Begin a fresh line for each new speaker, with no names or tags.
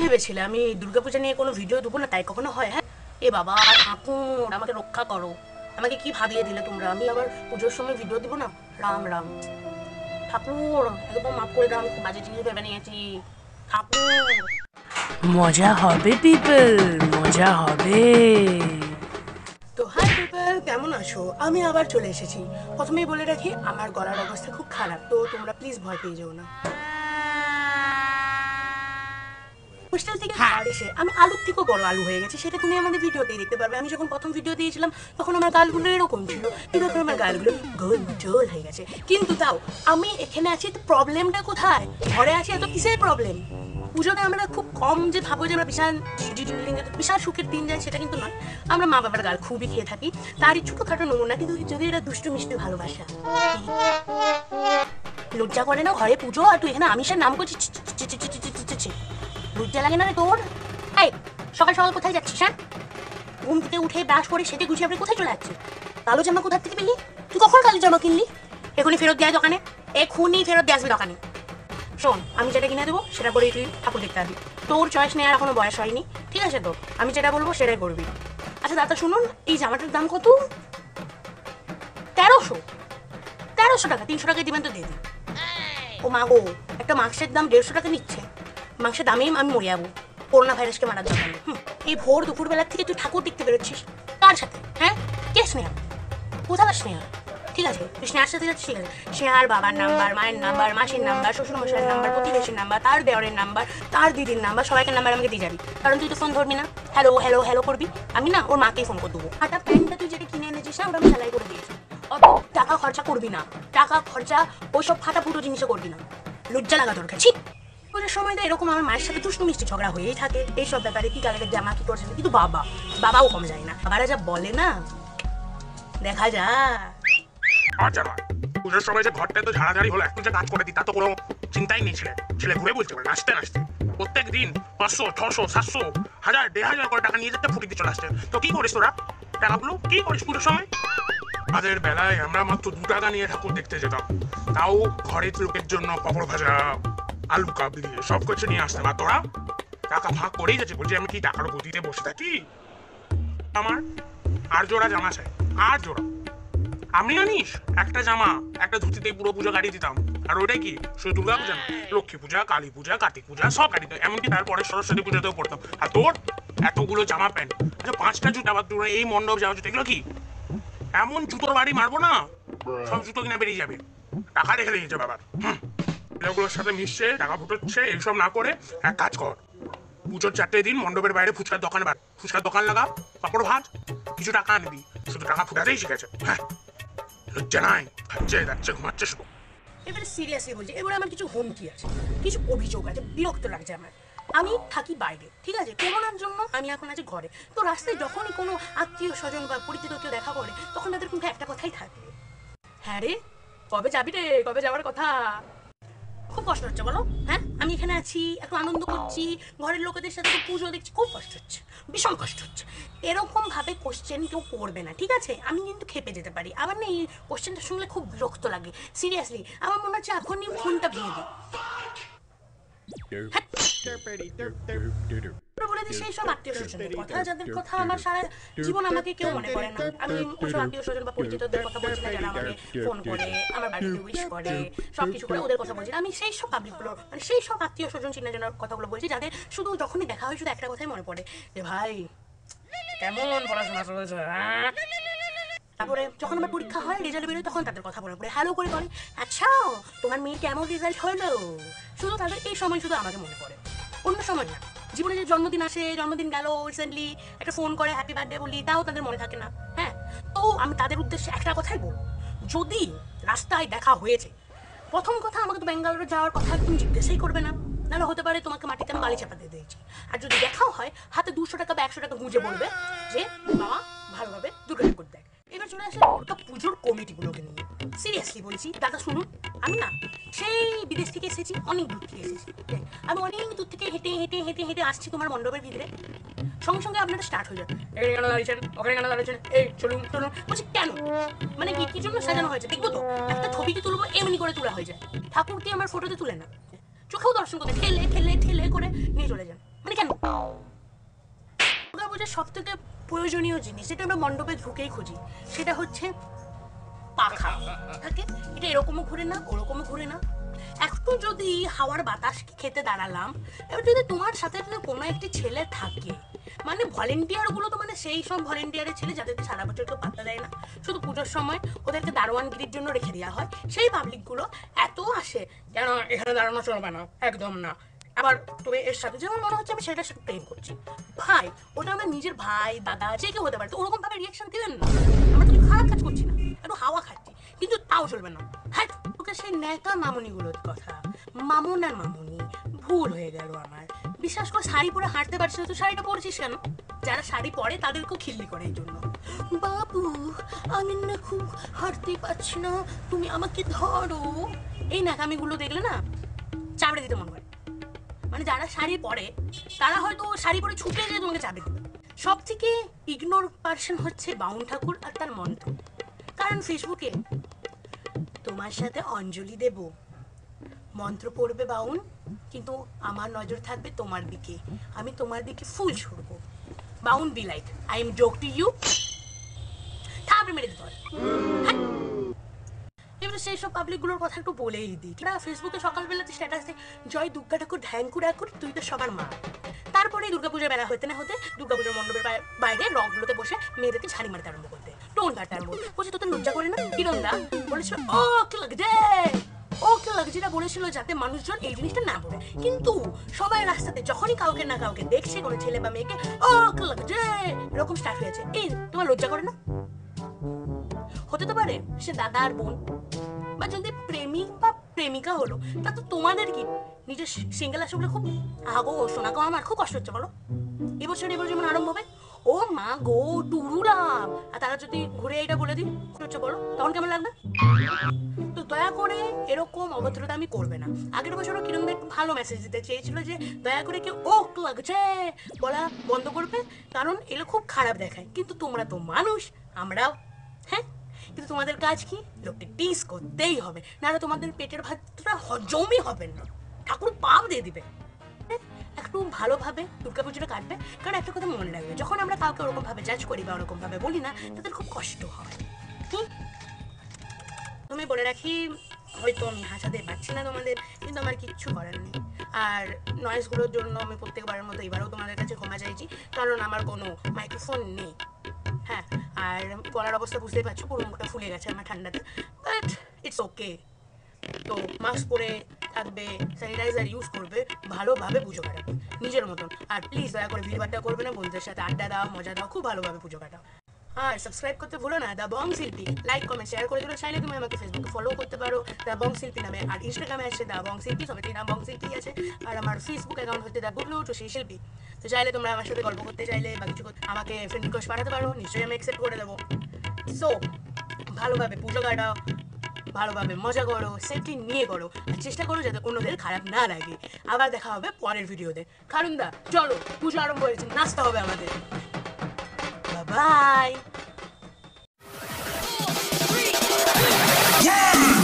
ভেবেছিলে? আমি দুর্গাপূজা নিয়ে কোনো ভিডিও দেবো না, তাই কখনো হয়? হ্যাঁ। এ বাবা, ঠাকুর, আমাকে রক্ষা করো। আমাকে কি ভাবিয়ে দিলে তোমরা? আমি আবার পুজোর সময় ভিডিও দিব না? রাম রাম। ঠাকুর, একদম মাফ করে দাও, আমি খুব বাজে জিনিস ভেবে নিয়েছি। ঠাকুর।
মজা হবে পিপল মজা হবে।
তো হাই পিপল কেমন আছো? আমি আবার চলে এসেছি। প্রথমেই বলে রাখি, আমার গলার অবস্থা খুব খারাপ, তো তোমরা প্লিজ ভয় পেয়ে যেও না। হোস্টেল থেকে আর এসে আমি আলুর থেকেও বড় আলু হয়ে গেছি। সেটা তুমি আমাদের ভিডিওতেই দেখতে পারবে। আমি যখন প্রথম ভিডিও দিয়েছিলাম তখন আমার গালগুলো এরকম ছিল। কিন্তু এখন আমার গালগুলো গোল জোল হয়ে গেছে। কিন্তু তাও আমি এখানে আছি তো প্রবলেমটা কোথায়? ঘরে আছি এত কিসের প্রবলেম পুজোতে আমরা খুব কম যে ভাবো যে আমরা বিশাল বিশাল সুখের দিন যায় সেটা কিন্তু নয়। আমরা মা বাবার গাল খুবই খেয়ে থাকি। তারই ছোটোখাটো নমুনা কিন্তু যদি এটা দুষ্টু মিষ্টি ভালোবাসা লজ্জা করে না ঘরে পুজো? আর তুই এখানে আমিষের নাম করছিস? লজ্জা লাগে না রে তোর? এই, সকাল সকাল কোথায় যাচ্ছিস হ্যাঁ? ঘুম থেকে উঠে ব্রাশ করে সেটে গুছিয়ে আপনি কোথায় চলে যাচ্ছিস? কালো জামা কোথা থেকে পেলি? তুই কখন কালো জামা কিনলি? এখনই ফেরত দেয় দোকানে। এখনই ফেরত দিয়ে আসবি দোকানে। শোন, আমি যেটা কিনে দেবো, সেটা করেই তুই ঠাকুর দেখতে আসবি। তোর চয়েস নেওয়ার এখনও বয়স হয়নি। ঠিক আছে তো? আমি যেটা বলব, সেটাই করবি। আচ্ছা দাদা, শুনুন, এই জামাটার দাম কত? তেরোশো। তেরোশো টাকা, তিনশো টাকায় দিবেন তো, দিয়ে দিন। ও মা গো, একটা মাংসের দাম দেড়শো টাকা নিচ্ছে। মাংসের দামে আমি মরে যাব। করোনা ভাইরাসকে মারার হুম, এই ভোর দুপুরবেলার থেকে তুই ঠাকুর দেখতে বেরোচ্ছিস। কার সাথে? হ্যাঁ? কে স্নেহা? কোথাকার স্নেহা? ঠিক আছে তুই স্নেহার সাথে যাচ্ছিস ঠিক আছে। স্নেহার বাবার নাম্বার মায়ের নাম্বার মাসির নাম্বার শ্বশুর মশাইয়ের নাম্বার প্রতিবেশীর নাম্বার তার দেওয়ারের নাম্বার তার দিদির নাম্বার সবাইকে নাম্বার আমাকে দিয়ে যাবি। কারণ তুই তো ফোন ধরবি না। হ্যালো হ্যালো হ্যালো করবি। আমি না ওর মাকেই ফোন করে দেবো। হাটা প্যান্টটা তুই যেটা কিনে এনেছিস না ওটা আমি সেলাই করে দিয়েছি। অত টাকা খরচা করবি না। টাকা খরচা ওইসব ফাটা ফুটো জিনিসও করবি না। লজ্জা লাগা দরকার। ঠিক পুজোর সময় তো এরকম আমার মায়ের সাথে দুষ্টু মিষ্টি ঝগড়া হয়েই থাকে। এইসব ব্যাপারে কি কি করছে কিন্তু বাবা বাবাও কম যায় না। বাবারা যা বলে না দেখা যায়
আচ্ছা পুজোর সময় যে ঘরটায় তো ঝাড়াঝাড়ি হলো একটু যে কাজ করে দিই তা তো কোনো চিন্তাই নেই ছেলে। ছেলে ঘুরে বলছে নাচতে নাচতে। প্রত্যেক দিন পাঁচশো ছশো সাতশো হাজার দেড় হাজার করে টাকা নিয়ে যেতে ফুটিতে চলে আসছে তো কি করিস তোরা? টাকাগুলো কি করিস পুজোর সময়? আমাদের বেলায় আমরা মাত্র দু টাকা নিয়ে ঠাকুর দেখতে যেতাম। তাও ঘরের লোকের জন্য পাপড় ভাজা। আলু কাবলি সব কিছু নিয়ে আসতাম আর তোরা টাকা ভাগ করেই যাচ্ছে বলছি আমি কি টাকার গতিতে বসে থাকি? আমার আর জোড়া জামা চাই আর জোড়া। আমি জানিস, একটা জামা, একটা ধুতিতে পুরো পুজো গাড়ি দিতাম। আর ওইটাই কি? শুধু দুর্গা পূজা না, লক্ষ্মী পূজা, কালী পূজা, কার্তিক পূজা, সব গাড়ি দিতাম। এমনকি তারপরে সরস্বতী পূজাতেও পড়তাম। আর তোর? এতগুলো জামা প্যান্ট। আচ্ছা পাঁচটা জুতো, আবার তোর এই মণ্ডপ জামা জুতো, এগুলো কি? এমন জুতোর বাড়ি মারবো না, সব জুতো কিনা বেরিয়ে যাবে। টাকা রেখে দিয়েছে বাবার হুম। এগুলোর সাথে মিশছে, টাকা ফুটোচ্ছে, এইসব না করে এক কাজ কর। পুজোর চারটে দিন মণ্ডপের বাইরে ফুচকার দোকানে বার ফুচকার দোকান লাগা পাপড় ভাত, কিছু টাকা আনবি শুধু টাকা ফুটাতেই শিখেছে। হ্যাঁ। লজ্জা নাই। খাচ্ছে যাচ্ছে ঘুমাচ্ছে শুধু।
এবারে সিরিয়াসলি বলছি, এবারে আমার কিছু হুমকি আছে, কিছু অভিযোগ আছে, বিরক্ত লাগছে আমার। আমি থাকি বাইরে, ঠিক আছে? করোনার জন্য আমি এখন আছি ঘরে। তো রাস্তায় যখনই কোনো আত্মীয় স্বজন বা পরিচিত কেউ দেখা করে, তখন তাদের মুখে একটা কথাই থাকে। হ্যাঁ রে, কবে যাবি রে? কবে যাওয়ার কথা? খুব কষ্ট হচ্ছে বলো হ্যাঁ আমি এখানে আছি একটু আনন্দ করছি ঘরের লোকেদের সাথে পুজো দেখছি খুব কষ্ট হচ্ছে ভীষণ কষ্ট হচ্ছে এরকম ভাবে কোশ্চেন কেউ করবে না ঠিক আছে আমি কিন্তু খেপে যেতে পারি আবার না এই কোশ্চেনটা শুনলে খুব বিরক্ত লাগে সিরিয়াসলি আমার মনে হচ্ছে এখনই ফোনটা ভেঙে দিই আমরা বলে দিই সেই সব আত্মীয় স্বজনের কথা যাদের কথা আমার সারা জীবন আমাকে কেউ মনে করে না। আমি ওসব আত্মীয় স্বজন বা পরিচিতদের কথা বলছি না যারা আমাকে ফোন করে আমার বাড়িতে উইশ করে সব কিছু করে ওদের কথা বলছি না। আমি সেই সব পাবলিকগুলো মানে সেই সব আত্মীয় স্বজন চিনা জানার কথাগুলো বলছি যাদের শুধু যখনই দেখা হয় শুধু একটা কথাই মনে পড়ে যে ভাই কেমন পড়াশোনা চলেছে? তারপরে যখন আমার পরীক্ষা হয় রেজাল্ট বেরোয় তখন তাদের কথা মনে পড়ে। হ্যালো করে বলে আচ্ছা তোমার মেয়ে কেমন রেজাল্ট হলো? শুধু তাদের এই সময় শুধু আমাকে মনে পড়ে। অন্য সময় না। জীবনে যে জন্মদিন আসে, জন্মদিন গেল রিসেন্টলি একটা ফোন করে হ্যাপি বার্থডে বলি, তাও তাদের মনে থাকে না হ্যাঁ? তো আমি তাদের উদ্দেশ্যে একটা কথাই বলব। যদি রাস্তায় দেখা হয়েছে, প্রথম কথা আমাকে তো ব্যাঙ্গালোরে যাওয়ার কথা একদম জিজ্ঞাসাই করবে না। নাহলে হতে পারে তোমাকে মাটিতে আমি বালি চাপা দিয়ে দিয়েছি। আর যদি দেখাও হয়, হাতে দুশো টাকা বা একশো টাকা গুঁজে বলবে যে, বাবা, ভালোভাবে দুটো ঠাকুর দেখ। এবার চলে আসে দুর্গা পুজোর কমিটিগুলোকে নিয়ে। সিরিয়াসলি বলছি, দাদা শুনুন, আমি না সেই বিদেশ থেকে এসেছি, অনেক দূর থেকে এসেছি আমি অনেক দূর থেকে হেঁটে হেঁটে হেঁটে হেঁটে আসছি তোমার মণ্ডপের ভিতরে। সঙ্গে সঙ্গে আপনারা স্টার্ট হয়ে যাবে। এখানে কেন দাঁড়িয়েছেন? ওখানে কেন দাঁড়িয়েছেন? এই, চলুন চলুন। বলছি, কেন? মানে কি কি জন্য সাজানো হয়েছে? দেখব তো। একটা ছবিতে তুলবো, এমনি করে তোলা হয়ে যায়। ঠাকুরকে আমার ফটোতে তুলে না চোখেও দর্শন করতে, ঠেলে ঠেলে ঠেলে করে নিয়ে চলে যান। মানে পুজোতে সব থেকে প্রয়োজনীয় জিনিস যেটা আমরা মণ্ডপে ঢুকেই খুঁজি। সেটা হচ্ছে পাখা। থাকে এটা এরকমও ঘুরে না, ওরকমও ঘুরে না। একটু যদি হাওয়ার বাতাস খেতে দাঁড়ালাম, এবার যদি তোমার সাথে কোনো একটি ছেলে থাকে মানে ভলেন্টিয়ারগুলো তো মানে সেই সব ভলেন্টিয়ারের ছেলে যাদেরকে সারা বছর কেউ পাত্তা দেয় না, শুধু পুজোর সময় ওদেরকে দারোয়ানগিরির জন্য রেখে দেওয়া হয়, সেই পাবলিকগুলো এত আসে যেন এখানে দাঁড়ানো চলবে না? একদম না। আবার তুমি এর সাথে যেমন মনে হচ্ছে, আমি সেটার সাথে প্রেম করছি। ভাই, ওটা আমার নিজের ভাই, দাদা, যে কেউ হতে পারে। তো ওরকম ভাবে রিয়াকশন দিবেন না। আমরা তো খারাপ কাজ করছি না, একটু হাওয়া খাচ্ছি, কিন্তু তাও চলবে না। হ্যাঁ ওকে সেই ন্যাকা মামুনিগুলোর কথা। মামুন আর মামুনি, ভুল হয়ে গেল আমার। বিশ্বাস করে, শাড়ি পরে হাঁটতে পারছিস না। তুই শাড়িটা পরেছিস কেন? যারা শাড়ি পরে, তাদেরকেও খিল্লি করে এই জন্য। বাবু, আমি না খুব হাঁটতে পারছি না। তুমি আমাকে ধরো। এই ন্যাকামিগুলো দেখলে না চাপড়ে দিতে মনে হয় মানে যারা শাড়ি পরে, তারা হয়তো শাড়ি পরে ছুটে যেয়ে তোমাকে চাপে দেবে। সব থেকে ইগনোর পার্সন হচ্ছে বাউন ঠাকুর আর তার মন্ত্র। কারণ ফেসবুকে, তোমার সাথে অঞ্জলি দেব। মন্ত্র পড়বে বাউন কিন্তু আমার নজর থাকবে তোমার দিকে। আমি তোমার দিকে ফুল ছুড়বো। বাউন be like I am joke to you থাপড়ে মেরে দিতে হ্যাঁ। এবারে সেই সব পাবলিকগুলোর কথা একটু বলেই দিই। না ফেসবুকে সকালবেলাতে স্ট্যাটাসে জয় দুর্গা ঠাকুর ধ্যান ঠাকুর তুই তো সবার মা। তারপরে দুর্গাপূজার বেলা হতে না হতে দুর্গাপূজার মণ্ডপের বাই- বাইরে রকগুলোতে বসে মেয়েদেরকে ঝাড়ি মারতে আরম্ভ করতে টোন কাটতে আরম্ভ। বলছে তোদের লজ্জা করে না? কিরণ দা বলেছিল, ও, কি লাগছে? ও, কি লাগছে? যেটা বলেছিল যাতে মানুষজন এই জিনিসটা না বলে। কিন্তু সবাই রাস্তাতে যখনই কাউকে না কাউকে দেখছে, কোনো ছেলে বা মেয়েকে, ও লাগছে? এরকম স্টার্ট হয়েছে এই, তোমার লজ্জা করে না? হতে পারে, সে দাদা আর বোন। বা যদি প্রেমিক বা প্রেমিকা হলো, তা তো তোমাদের কি? নিজের সিঙ্গেল আসে বলে খুব আগো শোনা গো আমার খুব কষ্ট হচ্ছে, বলো। এবছর এবার যেমন আরম্ভ হবে, ও মা গো টুরুরাম আর তারা যদি ঘুরে এটা বলে দিই হচ্ছে, বলো। তখন কেমন লাগবে? তো দয়া করে এরকম অভদ্রতা আমি করবে না। আগের বছরও কিরম একটু ভালো মেসেজ দিতে চেয়েছিল যে, দয়া করে কেউ ও লাগছে বলা বন্ধ করবে। কারণ এগুলো খুব খারাপ দেখায়। কিন্তু তোমরা তো মানুষ, আমরাও। হ্যাঁ? কিন্তু তোমাদের কাজ কি? লোককে টিস করতেই হবে, নাহলে তোমাদের পেটের ভাতটা হজমই হবে না। ঠাকুর পাপ দিয়ে দিবে। হ্যাঁ? একটু ভালোভাবে দুর্গা পুজোটা কাটবে, কারণ একটা কথা মনে রাখবে, যখন আমরা কাউকে ওরকম ভাবে জাজ করি বা ওরকম ভাবে বলি না, তাদের খুব কষ্ট হয়। হুম? তুমি বলে রাখি, হয়তো আমি হাসাতে পারছি না তোমাদের, কিন্তু আমার কিচ্ছু করার নেই। আর নয়েজগুলোর জন্য আমি প্রত্যেকবারের মতো এবারেও তোমাদের কাছে ক্ষমা চাইছি, কারণ আমার কোনো মাইক্রোফোন নেই। হ্যাঁ আর গলার অবস্থা বুঝতেই পারছ, পুরো মুখটা ফুলে গেছে আমার ঠান্ডাতে। বাট ইটস ওকে তো মাস্ক পরে থাকবে স্যানিটাইজার ইউজ করবে, ভালোভাবে পুজো কাটাবে, নিজের মতন। আর প্লিজ দয়া করে ভিড় করবে না, বন্ধুদের সাথে আড্ডা দাও, মজা দাও, খুব ভালোভাবে পুজো কাটাও। আর সাবস্ক্রাইব করতে ভুলো না দ্য বং শিল্পী লাইক কমেন্ট শেয়ার করে দিলে চাইলে তুমি আমাকে ফেসবুকে ফলো করতে পারো দ্য বং শিল্পী নামে। আর ইনস্টাগ্রামে আছে দ্য বং শিল্পী সবাই নাম বং শিল্পী আছে। আর আমার ফেসবুক অ্যাকাউন্ট হচ্ছে দ্য গুগলু টু সেই শিল্পী তো চাইলে তোমরা আমার সাথে গল্প করতে চাইলে বা কিছু আমাকে ফ্রেন্ড রিকোয়েস্ট পাঠাতে পারো, নিশ্চয়ই আমি অ্যাকসেপ্ট করে দেবো। সো ভালোভাবে পুজো কাটাও, ভালোভাবে মজা করো সেফটি নিয়ে করো। আর চেষ্টা করো যাতে অন্যদের খারাপ না লাগে। আবার দেখা হবে পরের ভিডিওতে কারণ দা, চলো, পুজো আরম্ভ হয়েছে নাচতে হবে আমাদের। Bye.
Yeah!